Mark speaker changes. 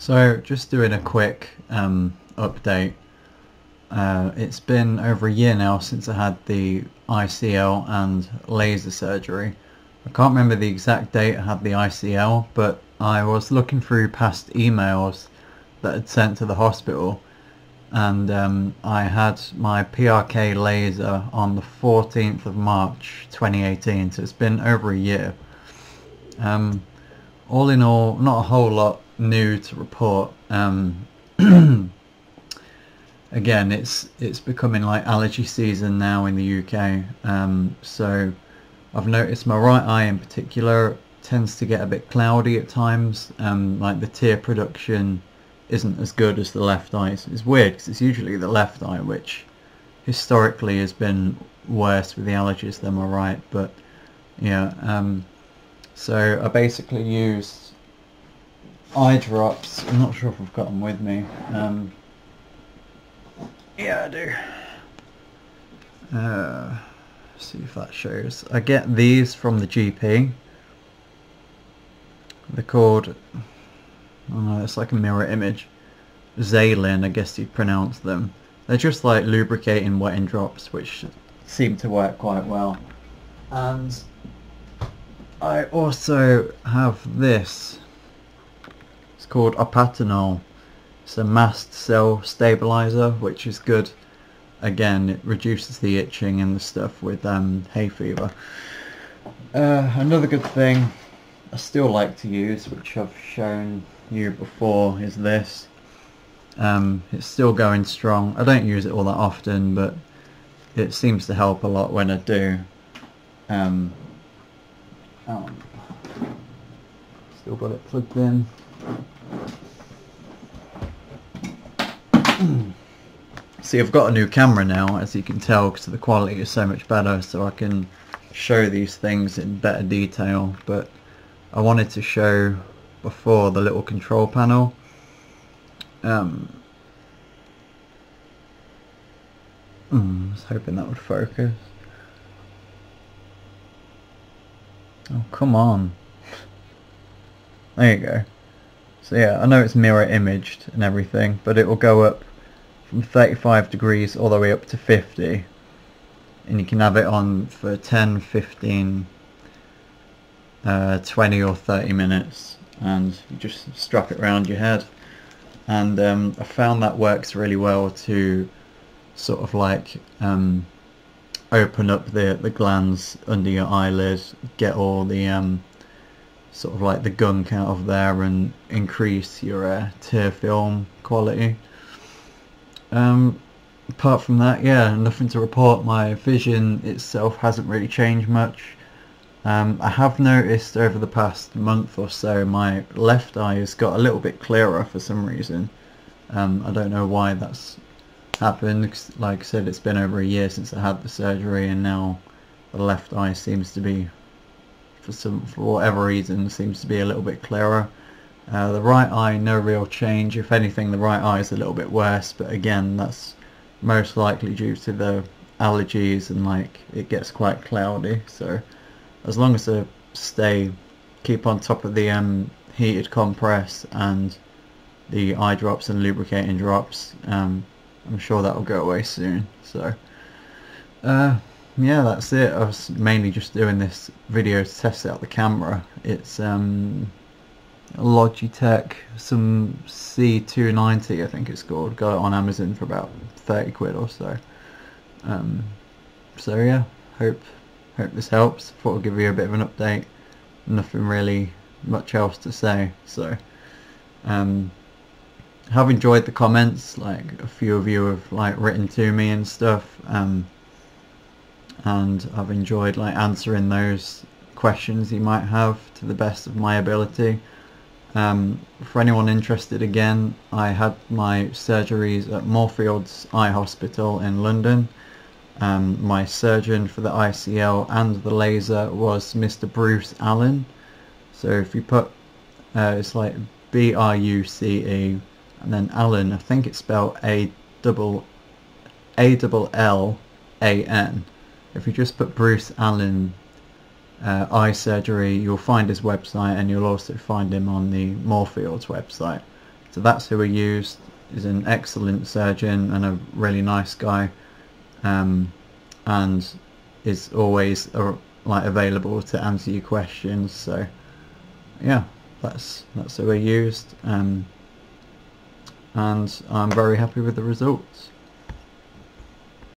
Speaker 1: So just doing a quick um, update. Uh, it's been over a year now since I had the ICL and laser surgery. I can't remember the exact date I had the ICL, but I was looking through past emails that I'd sent to the hospital and um, I had my PRK laser on the 14th of March 2018 so it's been over a year. Um, all in all, not a whole lot new to report. Um, again, it's it's becoming like allergy season now in the UK. Um, so I've noticed my right eye in particular tends to get a bit cloudy at times. Um, like the tear production isn't as good as the left eye. It's, it's weird because it's usually the left eye which historically has been worse with the allergies than my right. But yeah, um, so I basically used eye drops. I'm not sure if I've got them with me. Um, yeah, I do. Uh, see if that shows. I get these from the GP. They're called, oh no, it's like a mirror image. Xailin, I guess you pronounce them. They're just like lubricating wetting drops, which seem to work quite well. And I also have this called Opatanol. It's a mast cell stabilizer, which is good. Again, it reduces the itching and the stuff with um, hay fever. Uh, another good thing I still like to use, which I've shown you before, is this. Um, it's still going strong. I don't use it all that often, but it seems to help a lot when I do. Um, um, still got it plugged in. See, I've got a new camera now, as you can tell, because the quality is so much better, so I can show these things in better detail, but I wanted to show before the little control panel. Um, mm, I was hoping that would focus. Oh, come on. There you go. So yeah, I know it's mirror imaged and everything, but it will go up from 35 degrees all the way up to 50. And you can have it on for 10, 15, uh, 20 or 30 minutes and you just strap it around your head. And um, I found that works really well to sort of like um, open up the, the glands under your eyelid, get all the um, sort of like the gunk out of there and increase your uh, tear film quality. Um, apart from that, yeah, nothing to report. My vision itself hasn't really changed much. Um, I have noticed over the past month or so my left eye has got a little bit clearer for some reason. Um, I don't know why that's happened. Like I said, it's been over a year since I had the surgery and now the left eye seems to be for some for whatever reason seems to be a little bit clearer. Uh, the right eye, no real change. If anything, the right eye is a little bit worse, but again, that's most likely due to the allergies and like it gets quite cloudy. So as long as I stay, keep on top of the um, heated compress and the eye drops and lubricating drops, um, I'm sure that will go away soon. So. Uh, yeah, that's it. I was mainly just doing this video to test out the camera. It's um, Logitech, some C290 I think it's called. Got it on Amazon for about 30 quid or so. Um, so yeah, hope hope this helps. Thought I'd give you a bit of an update. Nothing really much else to say. So um, have enjoyed the comments. Like a few of you have like written to me and stuff. Um, and I've enjoyed like answering those questions you might have to the best of my ability. Um, for anyone interested again, I had my surgeries at Moorfields Eye Hospital in London. Um, my surgeon for the ICL and the laser was Mr. Bruce Allan. So if you put, uh, it's like B-R-U-C-E and then Allan, I think it's spelled A double A double L A N if you just put Bruce Allan uh, eye surgery, you'll find his website and you'll also find him on the Moorfields website. So that's who we used. He's an excellent surgeon and a really nice guy, um, and is always uh, like available to answer your questions. So yeah, that's that's who we used, um, and I'm very happy with the results.